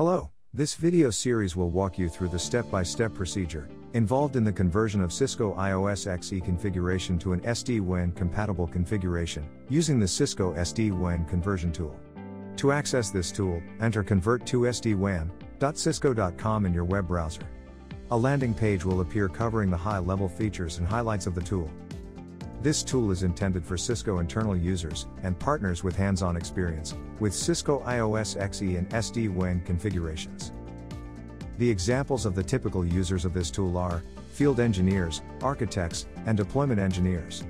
Hello, this video series will walk you through the step-by-step procedure involved in the conversion of Cisco IOS XE configuration to an SD-WAN compatible configuration using the Cisco SD-WAN conversion tool. To access this tool, enter convert to sdwan.cisco.com in your web browser. A landing page will appear covering the high-level features and highlights of the tool. This tool is intended for Cisco internal users and partners with hands-on experience with Cisco IOS XE and SD-WAN configurations. The examples of the typical users of this tool are field engineers, architects, and deployment engineers.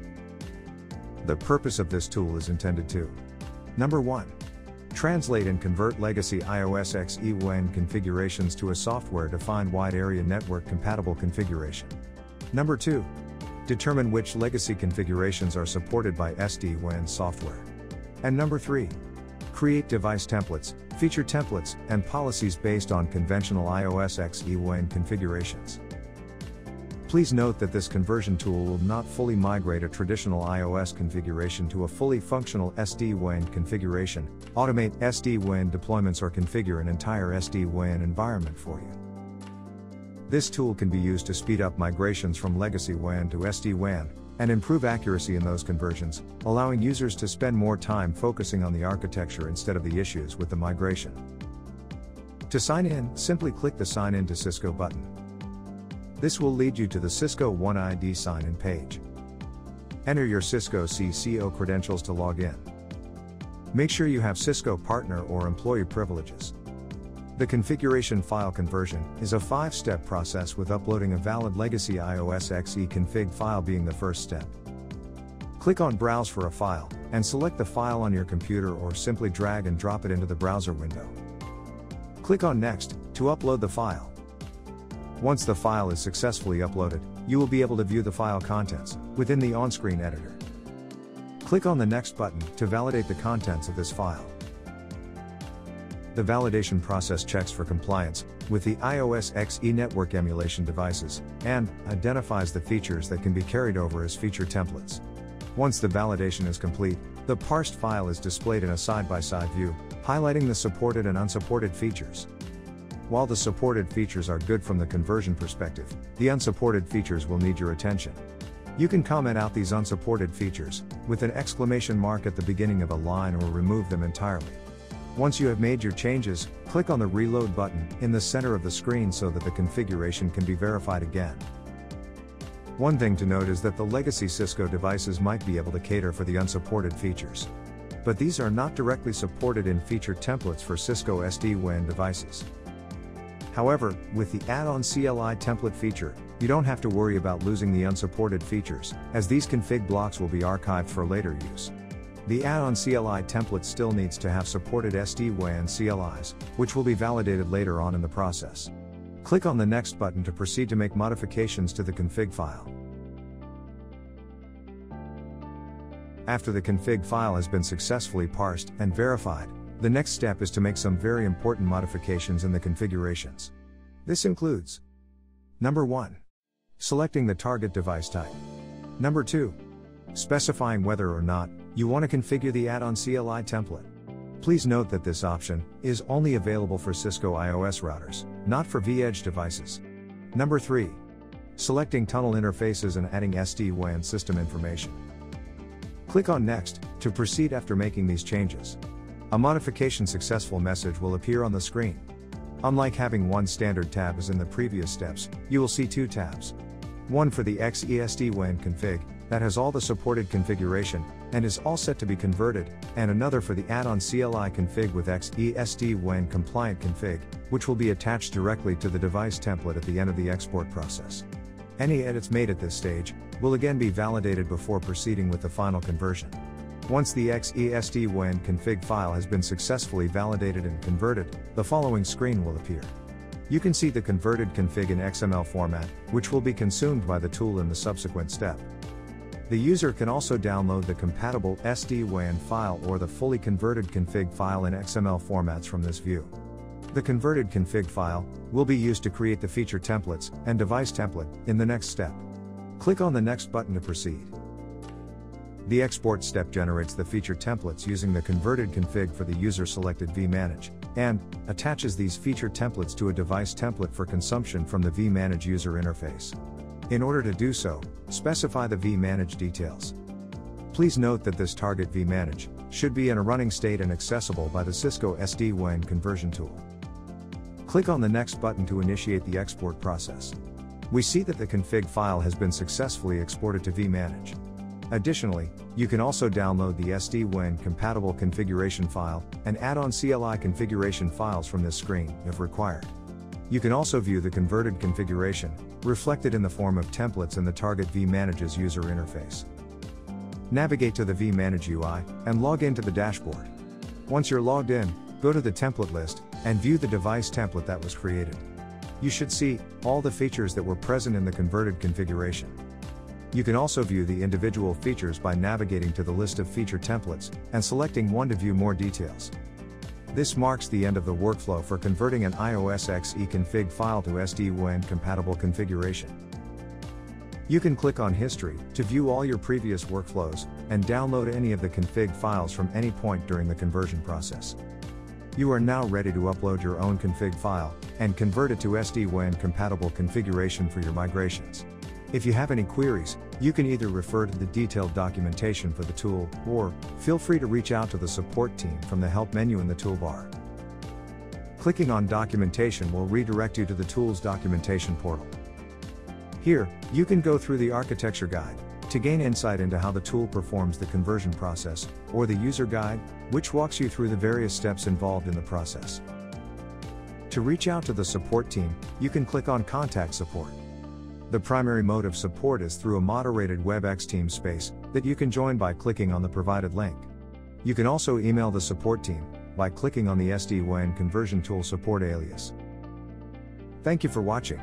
The purpose of this tool is intended to Number 1. Translate and convert legacy IOS XE WAN configurations to a software-defined wide area network compatible configuration. Number 2 Determine which legacy configurations are supported by SD-WAN software. And number 3. Create device templates, feature templates, and policies based on conventional IOS XE WAN configurations. Please note that this conversion tool will not fully migrate a traditional IOS configuration to a fully functional SD-WAN configuration, automate SD-WAN deployments or configure an entire SD-WAN environment for you. This tool can be used to speed up migrations from legacy WAN to SD WAN, and improve accuracy in those conversions, allowing users to spend more time focusing on the architecture instead of the issues with the migration. To sign in, simply click the Sign in to Cisco button. This will lead you to the Cisco One ID sign in page. Enter your Cisco CCO credentials to log in. Make sure you have Cisco partner or employee privileges. The configuration file conversion is a five step process with uploading a valid legacy IOS XE config file being the first step. Click on Browse for a file, and select the file on your computer or simply drag and drop it into the browser window. Click on Next to upload the file. Once the file is successfully uploaded, you will be able to view the file contents within the on screen editor. Click on the Next button to validate the contents of this file. The validation process checks for compliance with the IOS XE network emulation devices and identifies the features that can be carried over as feature templates. Once the validation is complete, the parsed file is displayed in a side-by-side view, highlighting the supported and unsupported features. While the supported features are good from the conversion perspective, the unsupported features will need your attention. You can comment out these unsupported features with an exclamation mark at the beginning of a line or remove them entirely. Once you have made your changes, click on the Reload button in the center of the screen so that the configuration can be verified again. One thing to note is that the legacy Cisco devices might be able to cater for the unsupported features. But these are not directly supported in feature templates for Cisco SD-WAN devices. However, with the add-on CLI template feature, you don't have to worry about losing the unsupported features, as these config blocks will be archived for later use. The add-on CLI template still needs to have supported SD-WAN CLIs, which will be validated later on in the process. Click on the Next button to proceed to make modifications to the config file. After the config file has been successfully parsed and verified, the next step is to make some very important modifications in the configurations. This includes Number 1. Selecting the target device type. Number 2. Specifying whether or not you want to configure the add-on CLI template. Please note that this option is only available for Cisco IOS routers, not for vEdge devices. Number 3. Selecting tunnel interfaces and adding SD-WAN system information. Click on Next to proceed after making these changes. A modification successful message will appear on the screen. Unlike having one standard tab as in the previous steps, you will see two tabs. One for the XE WAN config, that has all the supported configuration, and is all set to be converted, and another for the add-on CLI config with XESD-WAN compliant config, which will be attached directly to the device template at the end of the export process. Any edits made at this stage will again be validated before proceeding with the final conversion. Once the XESD-WAN config file has been successfully validated and converted, the following screen will appear. You can see the converted config in XML format, which will be consumed by the tool in the subsequent step. The user can also download the compatible SD-WAN file or the fully converted config file in XML formats from this view. The converted config file will be used to create the feature templates and device template in the next step. Click on the next button to proceed. The export step generates the feature templates using the converted config for the user selected vManage, and attaches these feature templates to a device template for consumption from the vManage user interface. In order to do so, specify the vManage details. Please note that this target vManage should be in a running state and accessible by the Cisco SD-WAN conversion tool. Click on the next button to initiate the export process. We see that the config file has been successfully exported to vManage. Additionally, you can also download the SD-WAN compatible configuration file and add-on CLI configuration files from this screen, if required. You can also view the converted configuration, reflected in the form of templates in the target vManage's user interface. Navigate to the vManage UI, and log into the dashboard. Once you're logged in, go to the template list, and view the device template that was created. You should see all the features that were present in the converted configuration. You can also view the individual features by navigating to the list of feature templates and selecting one to view more details. This marks the end of the workflow for converting an IOS XE config file to SD-WAN compatible configuration. You can click on History to view all your previous workflows and download any of the config files from any point during the conversion process. You are now ready to upload your own config file and convert it to SD-WAN compatible configuration for your migrations. If you have any queries, you can either refer to the detailed documentation for the tool, or feel free to reach out to the support team from the help menu in the toolbar. Clicking on documentation will redirect you to the tool's documentation portal. Here, you can go through the architecture guide to gain insight into how the tool performs the conversion process, or the user guide, which walks you through the various steps involved in the process. To reach out to the support team, you can click on Contact Support. The primary mode of support is through a moderated WebEx team space that you can join by clicking on the provided link. You can also email the support team by clicking on the SD-WAN conversion tool support alias. Thank you for watching.